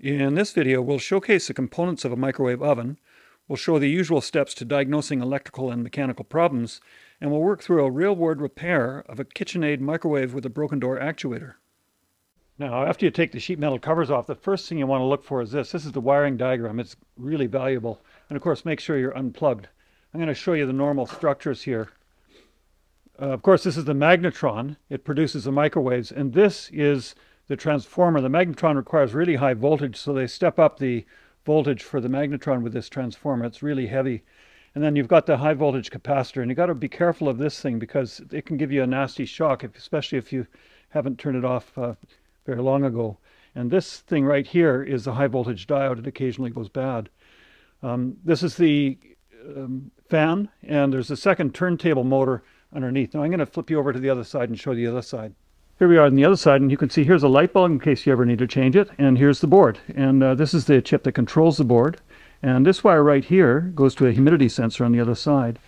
In this video, we'll showcase the components of a microwave oven, we'll show the usual steps to diagnosing electrical and mechanical problems, and we'll work through a real-world repair of a KitchenAid microwave with a broken door actuator. Now, after you take the sheet metal covers off, the first thing you want to look for is this. This is the wiring diagram. It's really valuable. And of course, make sure you're unplugged. I'm going to show you the normal structures here. Uh, of course, this is the magnetron. It produces the microwaves. And this is the transformer. The magnetron requires really high voltage, so they step up the voltage for the magnetron with this transformer. It's really heavy. And then you've got the high voltage capacitor, and you've got to be careful of this thing because it can give you a nasty shock, if, especially if you haven't turned it off uh, very long ago. And this thing right here is a high voltage diode. It occasionally goes bad. Um, this is the um, fan, and there's a second turntable motor underneath. Now I'm going to flip you over to the other side and show the other side. Here we are on the other side, and you can see here's a light bulb in case you ever need to change it, and here's the board. And uh, this is the chip that controls the board. And this wire right here goes to a humidity sensor on the other side.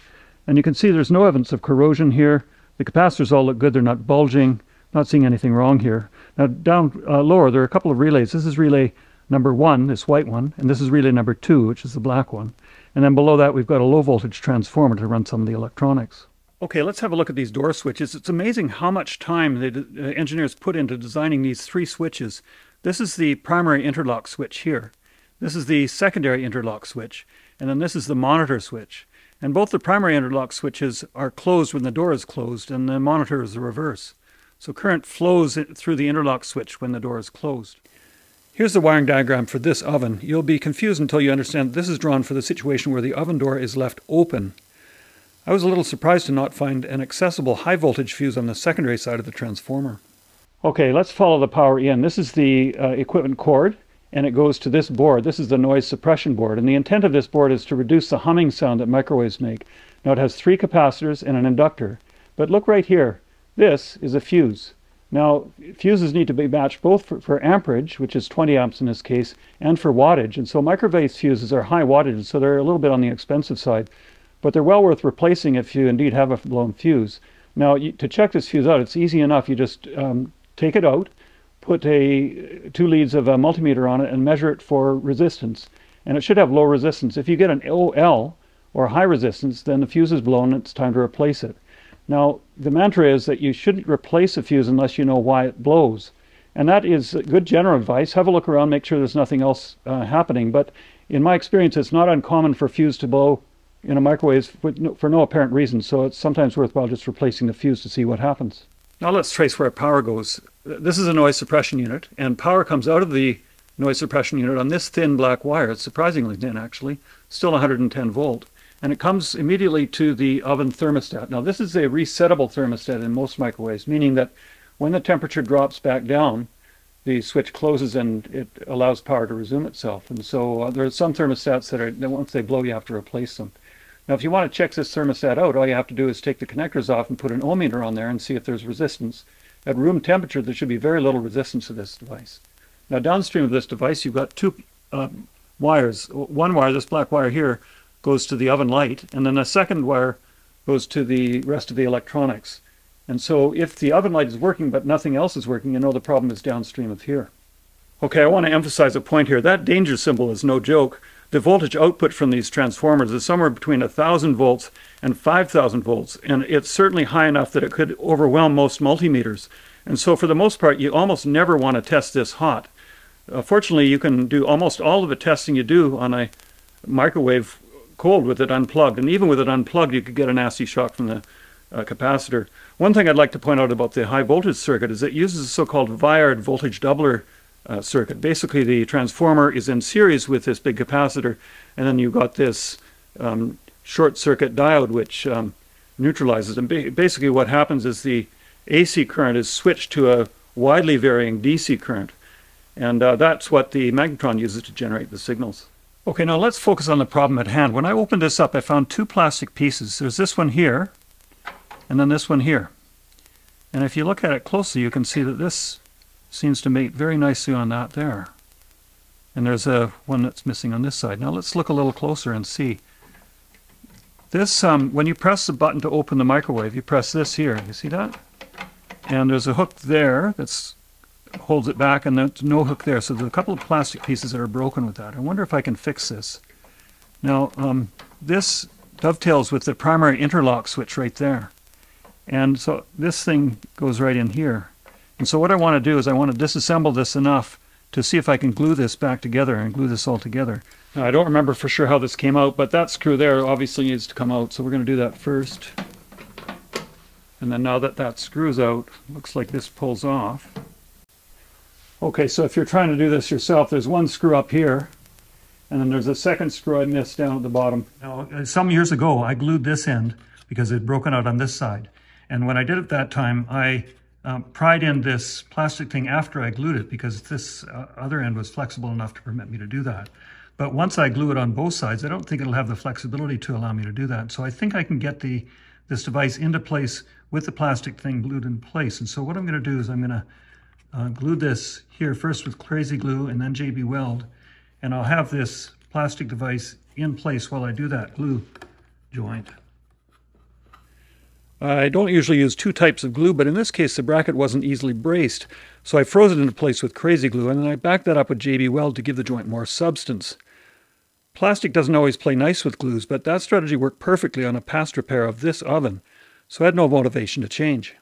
And you can see there's no evidence of corrosion here. The capacitors all look good. They're not bulging. Not seeing anything wrong here. Now down uh, lower, there are a couple of relays. This is relay number one, this white one, and this is relay number two, which is the black one. And then below that, we've got a low voltage transformer to run some of the electronics. Okay, let's have a look at these door switches. It's amazing how much time the uh, engineers put into designing these three switches. This is the primary interlock switch here. This is the secondary interlock switch. And then this is the monitor switch. And both the primary interlock switches are closed when the door is closed, and the monitor is the reverse. So current flows through the interlock switch when the door is closed. Here's the wiring diagram for this oven. You'll be confused until you understand this is drawn for the situation where the oven door is left open I was a little surprised to not find an accessible high voltage fuse on the secondary side of the transformer. Okay, let's follow the power in. This is the uh, equipment cord, and it goes to this board. This is the noise suppression board, and the intent of this board is to reduce the humming sound that microwaves make. Now it has three capacitors and an inductor, but look right here. This is a fuse. Now, fuses need to be matched both for, for, amperage, which is 20 amps in this case, and for wattage. And so microwave fuses are high wattage, so they're a little bit on the expensive side but they're well worth replacing if you indeed have a blown fuse. Now, you, to check this fuse out, it's easy enough. You just um, take it out, put a two leads of a multimeter on it, and measure it for resistance. And it should have low resistance. If you get an OL or high resistance, then the fuse is blown and it's time to replace it. Now, the mantra is that you shouldn't replace a fuse unless you know why it blows. And that is good general advice. Have a look around, make sure there's nothing else uh, happening. But in my experience, it's not uncommon for fuse to blow in a microwave for no, apparent reason, so it's sometimes worthwhile just replacing the fuse to see what happens. Now let's trace where power goes. This is a noise suppression unit, and power comes out of the noise suppression unit on this thin black wire. It's surprisingly thin, actually, still 110 volt. And it comes immediately to the oven thermostat. Now this is a resettable thermostat in most microwaves, meaning that when the temperature drops back down, the switch closes and it allows power to resume itself. And so uh, there are some thermostats that are, that once they blow, you have to replace them. Now, if you want to check this thermostat out, all you have to do is take the connectors off and put an ohmmeter on there and see if there's resistance. At room temperature, there should be very little resistance to this device. Now, downstream of this device, you've got two um, wires. One wire, this black wire here, goes to the oven light, and then the second wire goes to the rest of the electronics. And so if the oven light is working but nothing else is working, you know the problem is downstream of here. Okay, I want to emphasize a point here. That danger symbol is no joke. The voltage output from these transformers is somewhere between 1,000 volts and 5,000 volts, and it's certainly high enough that it could overwhelm most multimeters. And so for the most part, you almost never want to test this hot. Uh, fortunately, you can do almost all of the testing you do on a microwave cold with it unplugged. And even with it unplugged, you could get a nasty shock from the uh, capacitor. One thing I'd like to point out about the high voltage circuit is it uses a so-called Villard voltage doubler uh, circuit. Basically, the transformer is in series with this big capacitor, and then you've got this um, short circuit diode which um, neutralizes. And ba basically, what happens is the AC current is switched to a widely varying DC current, and uh, that's what the magnetron uses to generate the signals. Okay, now let's focus on the problem at hand. When I opened this up, I found two plastic pieces. There's this one here, and then this one here. And if you look at it closely, you can see that this seems to mate very nicely on that there. And there's a one that's missing on this side. Now let's look a little closer and see. This, um, when you press the button to open the microwave, you press this here. You see that? And there's a hook there that holds it back and there's no hook there. So there's a couple of plastic pieces that are broken with that. I wonder if I can fix this. Now, um, this dovetails with the primary interlock switch right there. And so this thing goes right in here. And so what I want to do is I want to disassemble this enough to see if I can glue this back together and glue this all together. Now, I don't remember for sure how this came out, but that screw there obviously needs to come out. So we're going to do that first. And then now that that screws out, looks like this pulls off. Okay, so if you're trying to do this yourself, there's one screw up here, and then there's a second screw I missed down at the bottom. Now, uh, some years ago, I glued this end because it had broken out on this side. And when I did it that time, I um, pried in this plastic thing after I glued it because this uh, other end was flexible enough to permit me to do that. But once I glue it on both sides, I don't think it'll have the flexibility to allow me to do that. So I think I can get the this device into place with the plastic thing glued in place. And so what I'm going to do is I'm going to uh, glue this here first with crazy glue and then JB Weld. And I'll have this plastic device in place while I do that glue joint. I don't usually use two types of glue, but in this case the bracket wasn't easily braced, so I froze it into place with crazy glue and then I backed that up with JB Weld to give the joint more substance. Plastic doesn't always play nice with glues, but that strategy worked perfectly on a past repair of this oven, so I had no motivation to change.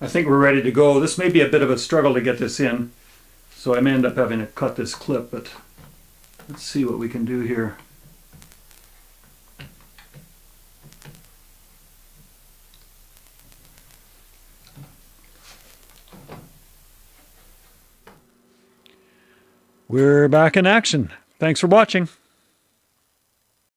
I think we're ready to go. This may be a bit of a struggle to get this in, so I may end up having to cut this clip, but let's see what we can do here. We're back in action. Thanks for watching.